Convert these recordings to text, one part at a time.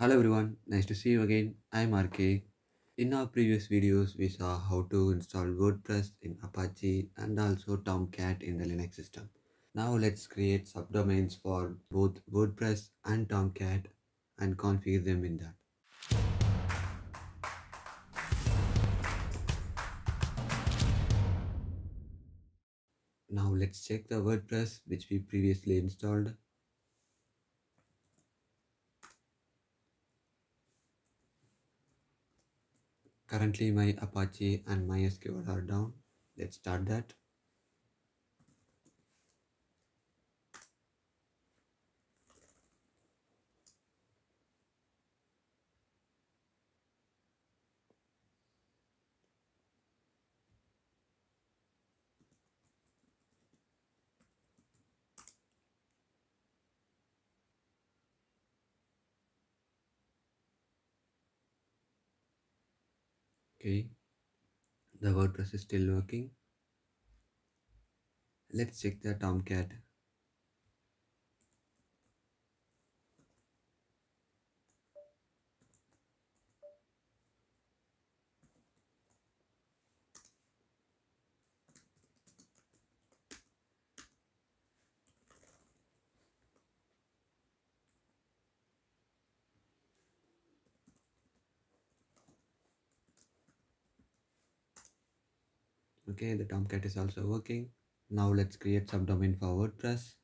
Hello everyone, nice to see you again. I'm RK. In our previous videos, we saw how to install WordPress in Apache and also Tomcat in the Linux system. Now let's create subdomains for both WordPress and Tomcat and configure them in that. Now let's check the WordPress which we previously installed. Currently my Apache and MySQL are down. Let's start that. Okay, the WordPress is still working. Let's check the Tomcat. Okay, the Tomcat is also working. Now let's create subdomain for WordPress.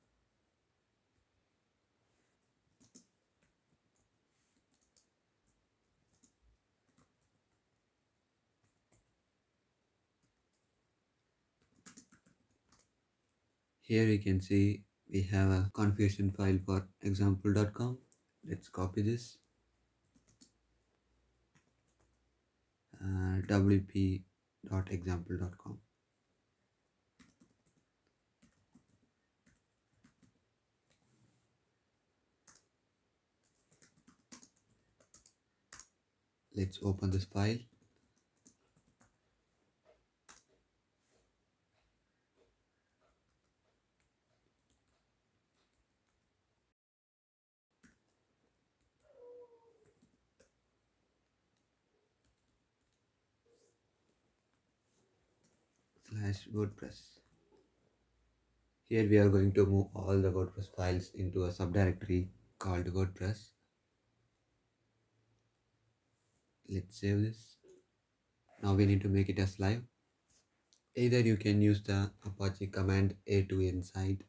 Here you can see we have a configuration file for example.com. Let's copy this. Uh, wp.example.com. Let's open this file. Slash WordPress. Here we are going to move all the WordPress files into a subdirectory called WordPress. Let's save this. Now we need to make it as live. Either you can use the Apache command a2ensite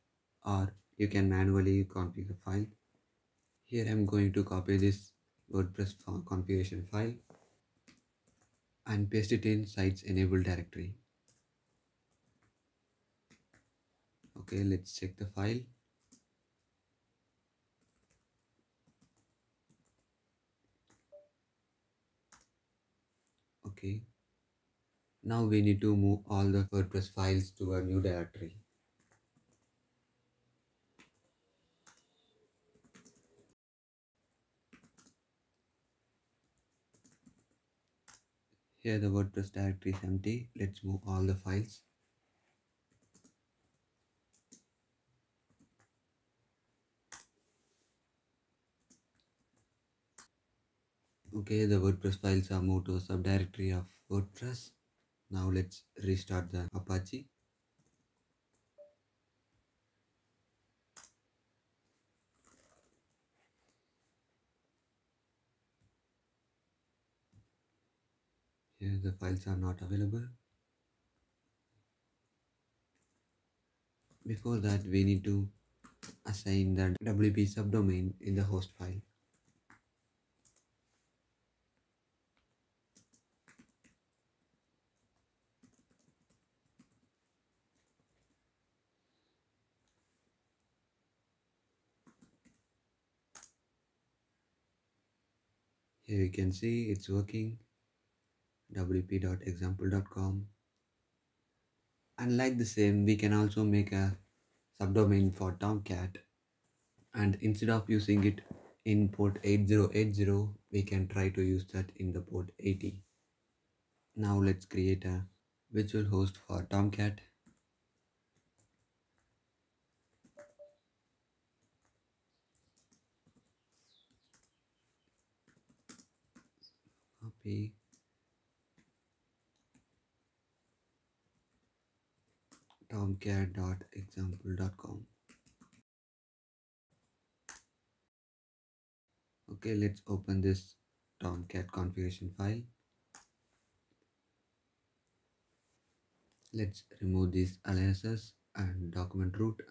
or you can manually configure the file. Here I'm going to copy this WordPress configuration file and paste it in sites enabled directory. Okay let's check the file. Okay. Now we need to move all the WordPress files to a new directory. Here the WordPress directory is empty. Let's move all the files okay the wordpress files are moved to a subdirectory of wordpress. Now let's restart the apache. Here the files are not available. Before that we need to assign the wp subdomain in the host file here you can see it's working. Wp.example.com and like the same we can also make a subdomain for tomcat. And instead of using it in port 8080 we can try to use that in the port 80 now let's create a virtual host for tomcat tomcat.example.com okay let's open this tomcat configuration file. Let's remove these aliases and document root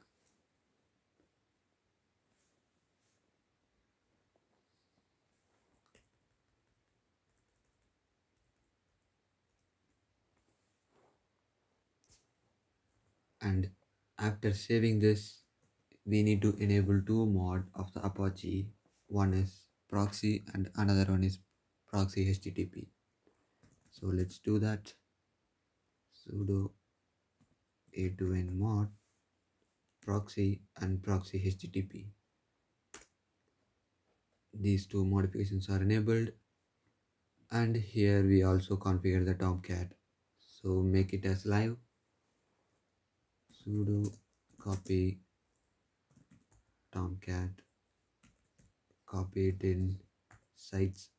and after saving this we need to enable two mod of the apache. One is proxy and another one is proxy http so let's do that. Sudo a2enmod proxy and proxy http these two modifications are enabled and here we also configure the tomcat. So make it as live sudo copy tomcat copy it in sites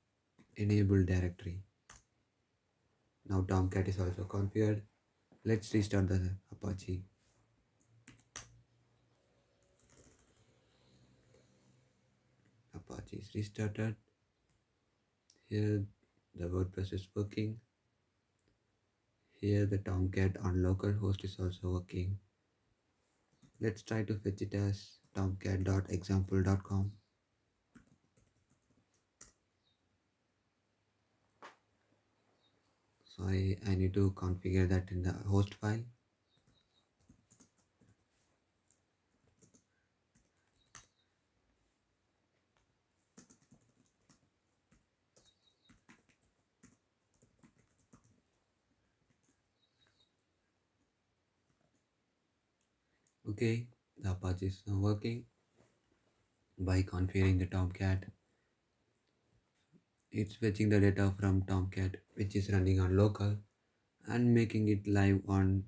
enable directory. Now tomcat is also configured. Let's restart the apache. Apache is restarted. Here the wordpress is working. Here the tomcat on localhost is also working let's try to fetch it as tomcat.example.com so I, I need to configure that in the host file okay the apache is now working. By configuring the tomcat it's fetching the data from tomcat which is running on local and making it live on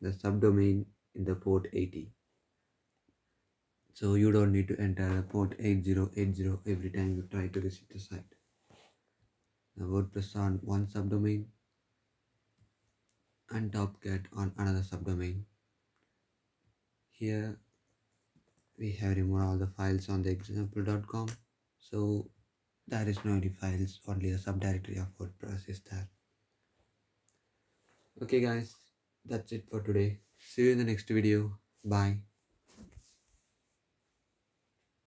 the subdomain in the port 80 so you don't need to enter the port 8080 every time you try to visit the site. The wordpress on one subdomain and tomcat on another subdomain here we have removed all the files on the example.com so there is no any files only the subdirectory of wordpress is there. Okay guys. That's it for today. See you in the next video. Bye